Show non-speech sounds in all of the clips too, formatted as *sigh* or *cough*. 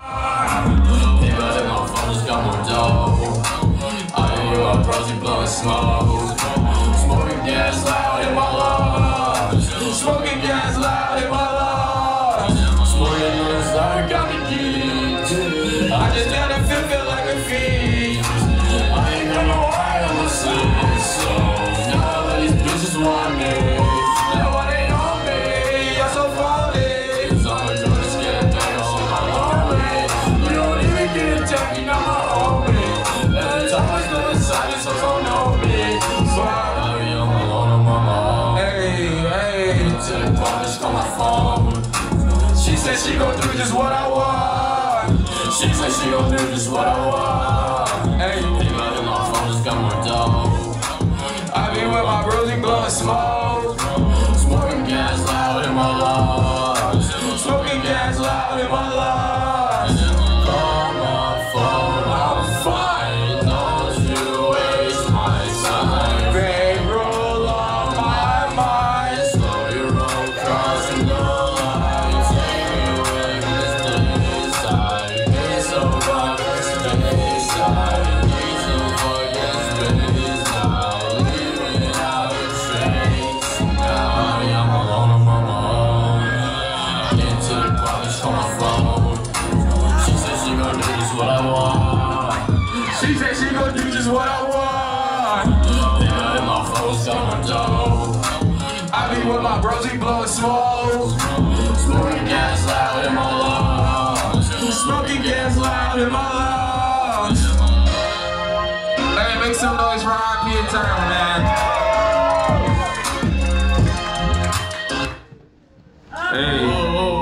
Hey, brother, my father's got more dope. I blowing smoke. said she gon' do just what I want. She said she gon' do just what I want. Hey, they my phone, just got more dough. I be with my bros and blowin' smoke. up, bros, we blowing smoke. Smoking gas loud in my lungs. Smoking gas loud in my lungs. Hey, make some noise for RP in town, man. Hey. Oh.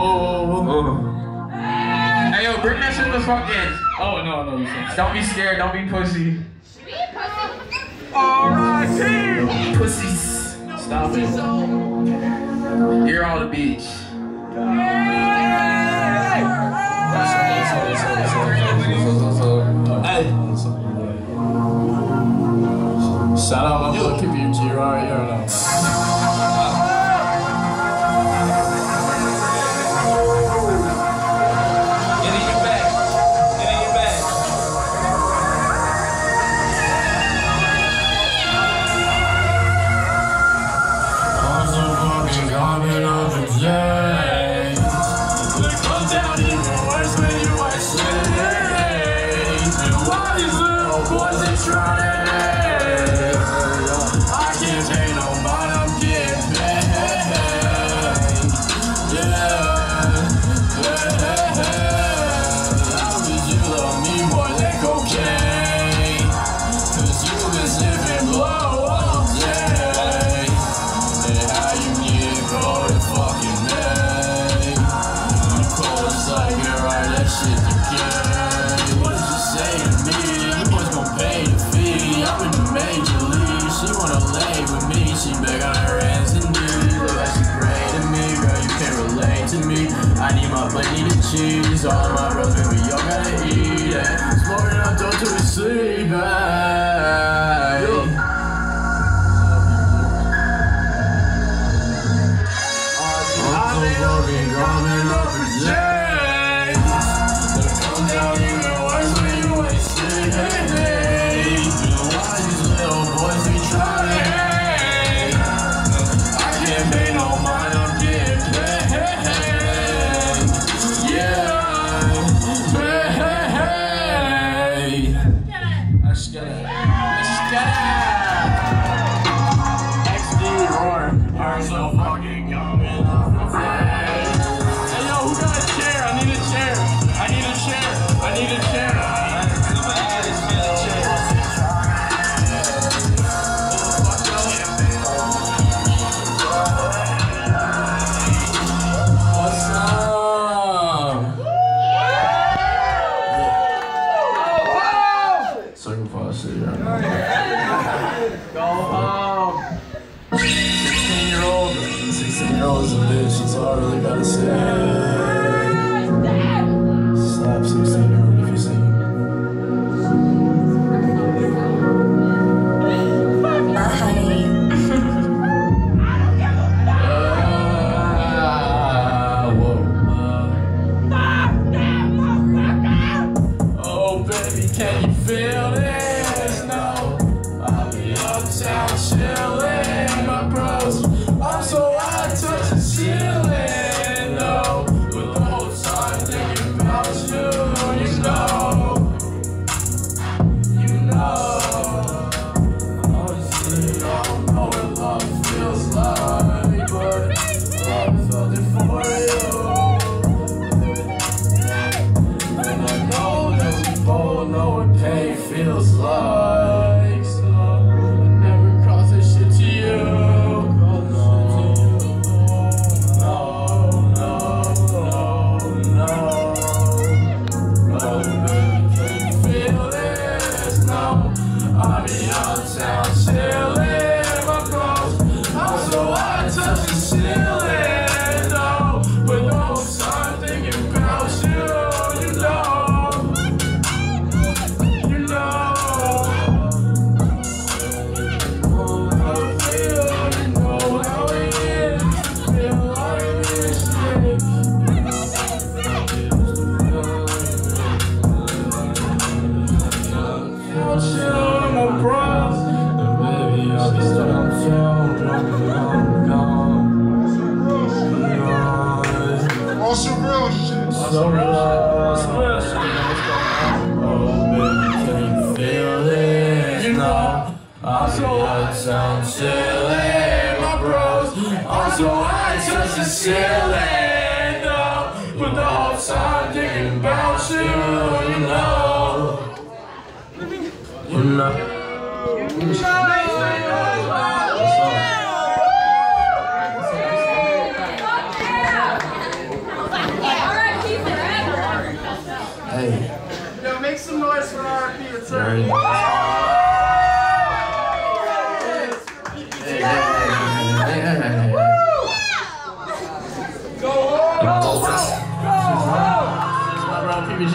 Hey, yo, bring that shit the fuck in. Oh, no, no, you can't. Don't be scared, don't be pussy. Stop it. You're on the beach. Hey. Shout out my little community right here. enemy, can you feel it? Some real shit. So real, so real shit. Oh, baby, can you feel this? You know, I'm so uptown chilling, my bros. I'm so high, touch the ceiling. No, but the whole time thinking about you, you know. You know. Hey.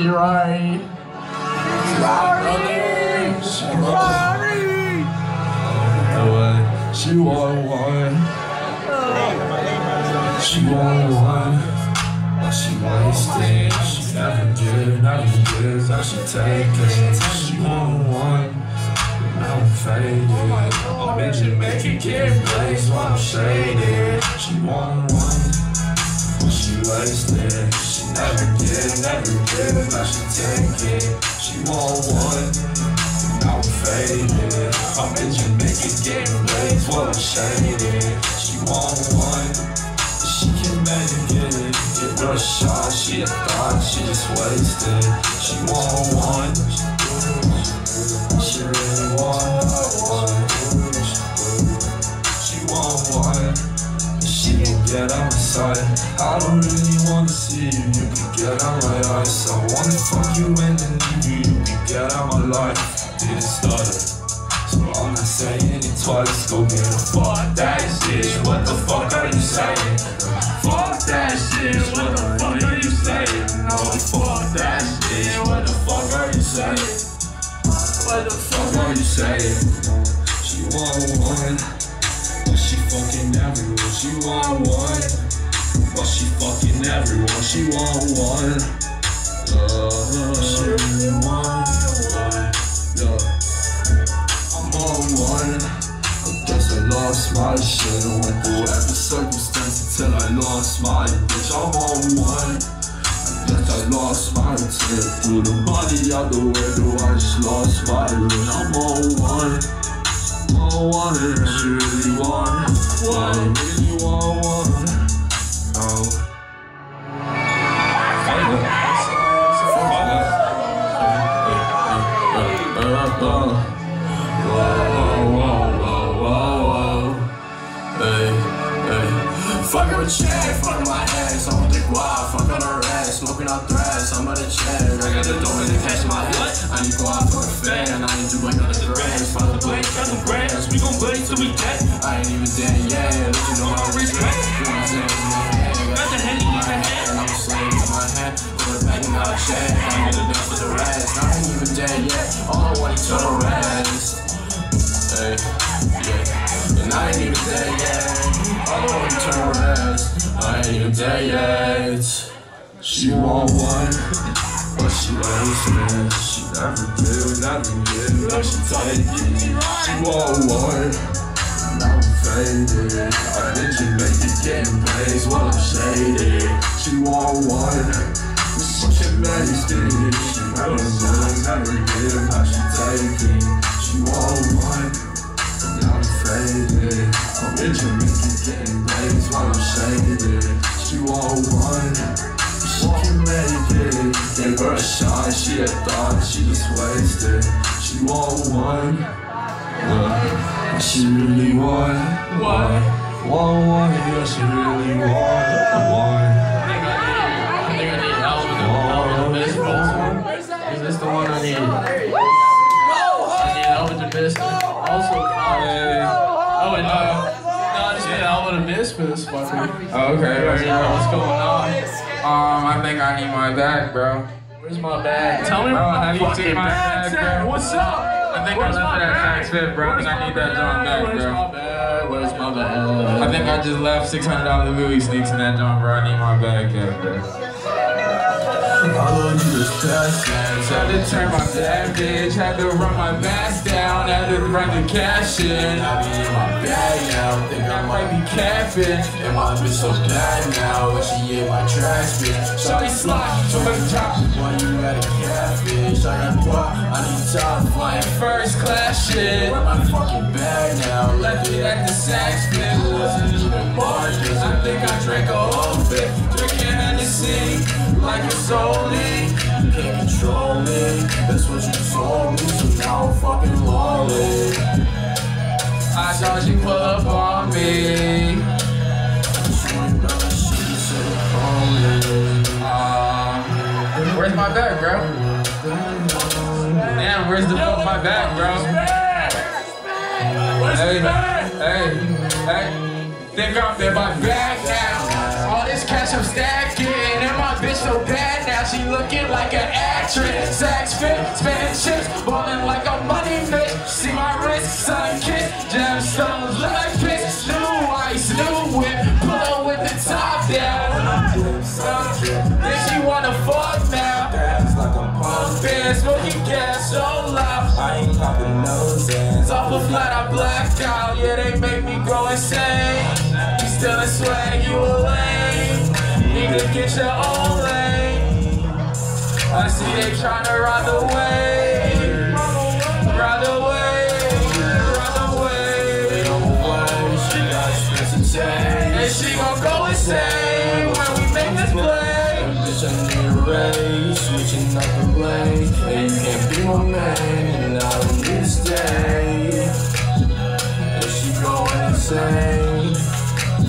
Bro PBG Rari. She want one. She want one. She wasted. She never give, never gives. How she take it. She want one. Now I'm faded. I'm in Jamaican, getting blazed while I'm shaded. She want one. She wasted. Never give, never give. Now she take it. She want one. Now I'm faded. I'm in Jamaica, getting blazed while I'm shaded. She want one. She can make it. Give her shot. She a thought. She just wasted. She want one. She really want one. She want one. She can get out my sight. I don't Out my eyes. I wanna fuck you and then leave you. You can get out my life. Didn't stutter. So I'm not saying it twice. Go get a fuck that shit. What the fuck are you saying? Fuck that shit. What the fuck are you saying? No, fuck that shit. What the fuck are you saying? What the fuck are you saying? She want one. But she fucking everyone. She want one. But she fucking everyone. She want one. Uh, she really want one. Yeah. I'm on one. I guess I lost my shit. I went through every circumstance until I lost my bitch. I'm on one. I guess I lost my tip. Threw the money out the window. I just lost my room. I'm on one. On one. I really want one. Really want one. With check, fuck my yet. She one, Never give, never give, now she take it. She want one, now I'm faded. I've been Jamaican getting plays while I'm shaded. She want one, she amazed it. She never give, never give, how she take it. She want one, now I'm faded. I'm in Jamaican getting plays while I'm shaded. She want one. She can make it. Gave her a shot, she had thought she just wasted. She want one. Yeah. She really want one. One, one, yeah, she really want one. I need Alvin the Alvin the Best Is this the one I need? I need Alvin the Best. Also, oh, and uh, no, I just need Alvin the Best for this fucker. Oh, okay, What's going on? Um, I think I need my bag, bro. Where's my bag? Tell me Bro, where have my you seen fucking my bag's bag, at. bro? What's up? I think Where's I left my it at bag? Saks Fifth, bro, Where's I need that John bag? back, Where's bro. my bag? Where's my bag? I think I just left $600 Louis sneaks in that John, bro. I need my bag back, bro. All of you is passing. Had to turn my bad bitch, had to run my mask down, had to run the cash in. I be in my bag now, think I I might be capping. And my bitch so bad now, when she in my trash bitch. Shawty slide, to the top. Why you at a catfish? I need what? I need time flying First class shit. Where my fucking bag now? Left it at the Saks Fifth. Wasn't even Marcus. I think I drank a whole fifth. Hennessy like it's only. You can't control me. That's what you told me. So now I'm fucking lonely. I thought you pull up on me. Showing about that shit, you said it calling. Um, where's my bag, bro? Damn, where's the fuck my bag, bro? Hey, hey, hey. Think I'm in my bag now. All this cash I'm stacking, an actress. Saks fit, spinning chips, ballin' like a money bitch. See my wrist, sun kiss, gemstones look like piss. New ice, new whip, pull up with the top down. Then she wanna fuck now. That's like I'm. Been smoking gas so loud. I ain't popping noses. Off a flat, I blacked out. Yeah, they make me go insane. You still a swag, you a lame. Need to get your own lane. I see they tryna ride the wave. Ride the wave. Ride the They wave. don't play. She got expensive And taste. she gon' go insane when we make this play. Bitch, I need a raise. Switching up the lane. And you can't be my man. And I don't need to stay. And she going insane.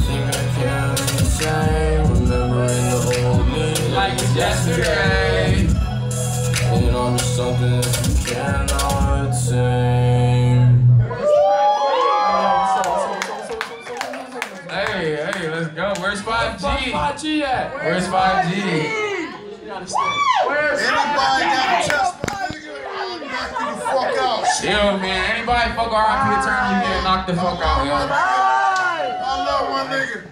Think I can same. Remembering the old me. Like yesterday. And on to something that you cannot tame. Hey, hey, let's go. Where's 5G? 5G at? Where's 5G? Where's Anybody got a chest, nigga? I'll knock you the fuck out. Shit. Yo, man, anybody fuck with RP Eternal, you get knocked the fuck out, yo. I love my nigga.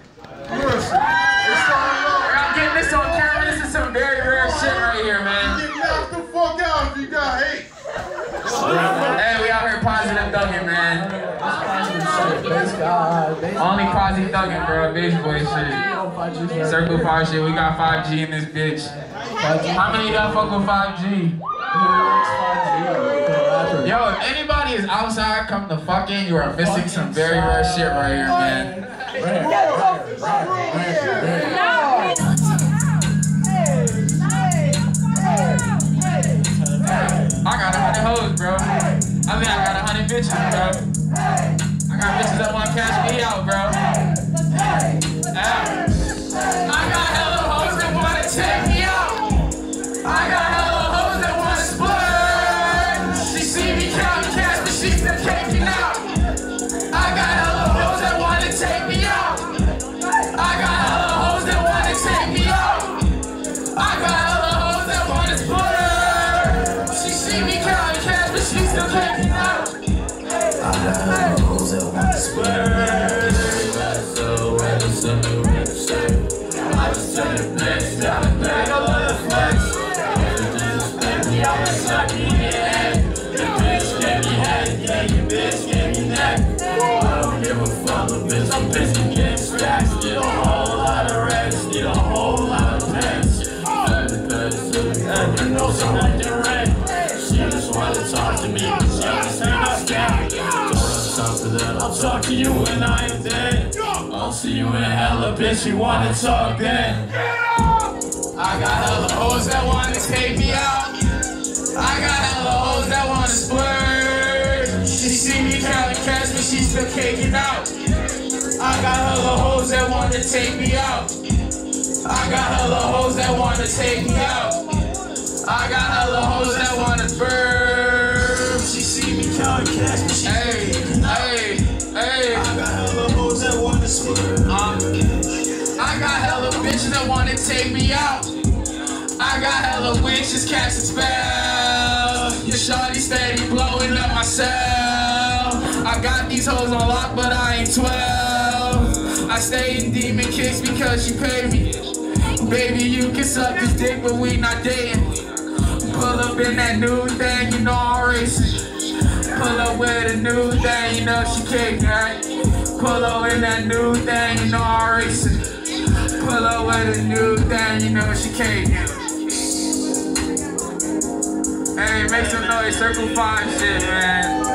Listen, it's all love. I'm getting this on camera. This is some very Only positive thugging, bro. Bitch boy shit. Circle 5 shit. We got 5G in this bitch. How many got fuck with 5G? Yo, if anybody is outside, come the fuck in. You are missing some very rare shit right here, man. I got a hundred hoes, bro. I mean, I got a hundred bitches, bro. See you in hella, bitch, you wanna talk then. I got hella hoes that wanna take me out. I got hella hoes that wanna splurge. She see me counting cash, but she still caking out. I got hella hoes that wanna take me out. I got hella hoes that wanna take me out. I got hella hoes that wanna burn. Take me out. I got hella witches casting spells. Your shawty steady blowing up my cell. I got these hoes on lock, but I ain't 12. I stay in demon kicks because you pay me. Baby, you can suck this dick, but we not dating. Pull up in that new thing, you know I'm racing. Pull up with a new thing, you know she cake, right? Pull up in that new thing, you know I'm racing. Pull with a new thing, you know she cake. Hey, make some noise, circle five shit, man.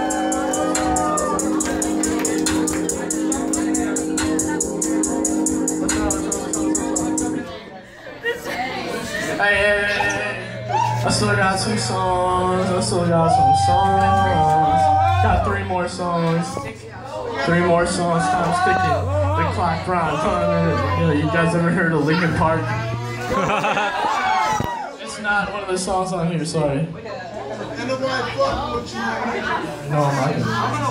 Hey, hey, hey, hey. I still got two songs. I still got some songs. Got three more songs. Three more songs. Time sticking. The clock round. Time. You, know, you guys ever heard of Linkin Park? *laughs* it's not one of the songs on here. Sorry. Ain't nobody fucking with you, man. No, I'm not.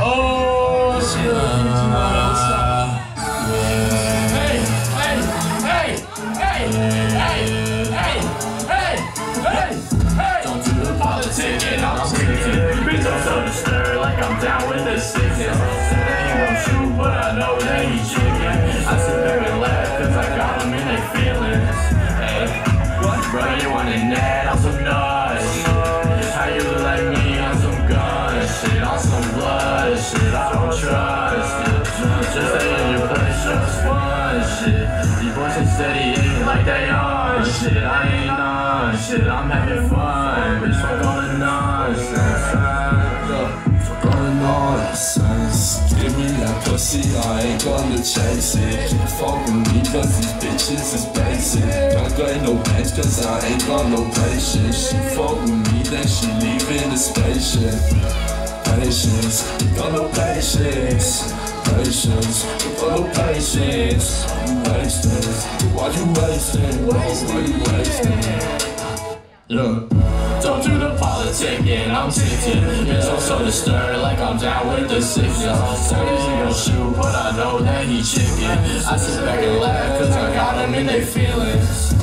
Oh, shit. What's up? Hey, pussy, I ain't gonna chase it. Can't fuck with me cause these bitches is basic. Don't got no bench cause I ain't got no patience. She fuck with me, then she leaving the spaceship. Patience, got no patience. Patience, got no patience. Patience, why you wasting? Why you wasting? Yeah. Don't do the politicking, I'm ticking. Bitch, I'm so disturbed, like I'm down with the sickness. Say he gon' shoot, but I know that he chicken. I sit back and laugh, cause I got him in their feelings.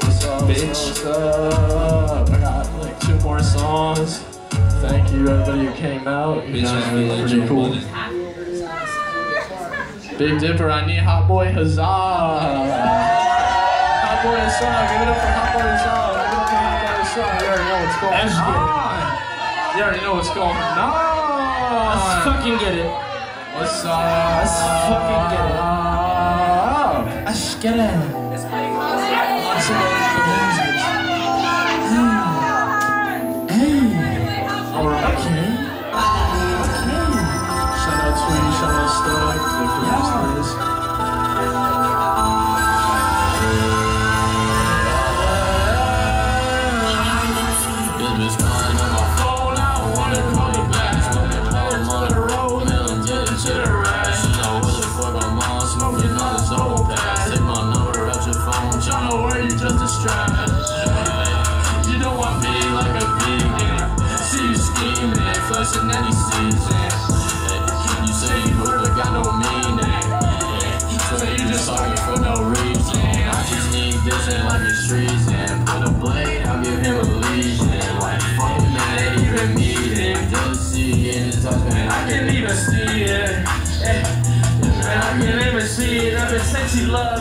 What's up? Bitch. What's up? I got like two more songs. Thank you, everybody who came out. You Bitch, guys I were feel like pretty cool. Big Dipper, I need Hot Boy Huzzah! Boy Huzzah! Give it up for Hot Boy Huzzah! Give it up for Hot Boy Huzzah! You already know what's going on. You already know what's going on. Let's fucking get it. What's up? Let's fucking get it. it. Let's get it. I wanna call you back.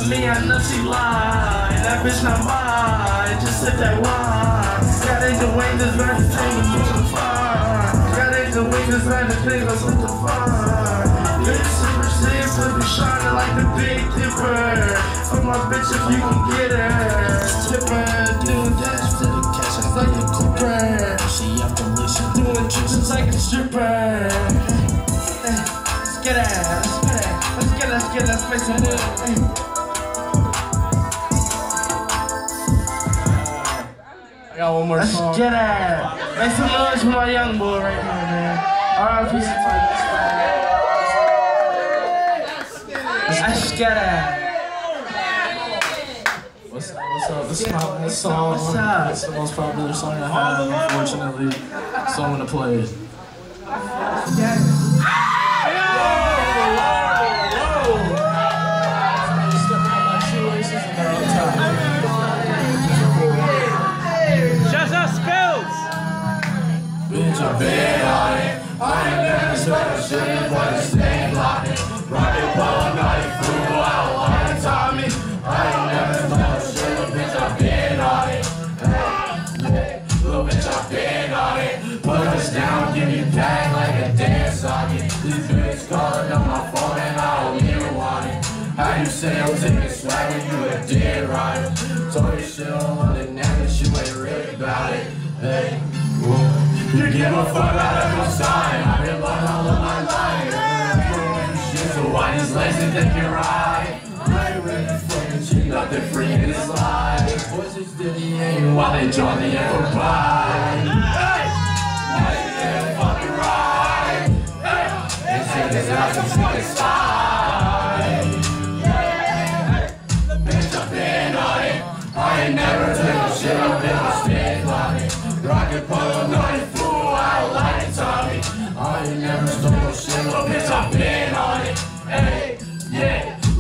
She me, I know she lying. That bitch not mine, just sip that wine. Got angel wings, just run the thing, with the fire. Got angel wings, just run the thing, with the fire. Bitch, super sick, put me shining like the big dipper. For my bitch, if you can get her. Tipper, doing dash to the cash, it's like a Cooper. She after mission, doing tricks, it's like a stripper. Let's get it, let's get it, let's get let's get let's make some I got one more Let's song. get it. Make some noise for my young boy right here, man. R.I.P. to Let's get it. What's, what's up? This this song. What's up? It's the most popular song I have, unfortunately. So I'm gonna play it. Bitch, been on it. I ain't never said a shit, but it's staying locked. Rocket ball, night flew out like Tommy. I ain't never done shit, bitch, I've been on it. Hey, little bitch, I've been on it. Put us down, give me back like a dance socket. These bitches calling on my phone and I don't even want it. How you say I'm taking swag when you a dead right? Told you shit on the net, Out of my sign. I've been lying all of my life. Why these legs and think you're right? I ain't ready fucking shit, nothing free in this life. Boys is diddy ain't while they draw the by. Hey! Ain't fucking right? Hey! They say this house is it's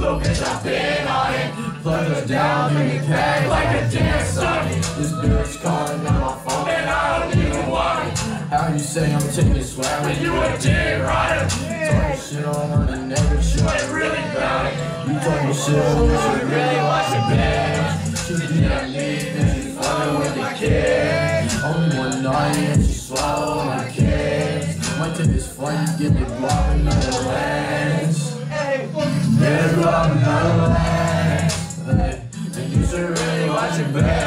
yeah, little I've been on it. Us down, give me pack like a damn Sonny. This bitch calling on my phone and I don't even want it. How you say I'm taking swag when you a dick rider? Talking shit on the net, but you ain't really about it. You talking shit, but you really watch the band. She did not leave, and she fucking with the kid. Only one night, and she swallowed my kids. Went to this flight, get the there's love in the land. And you should really watch it, baby.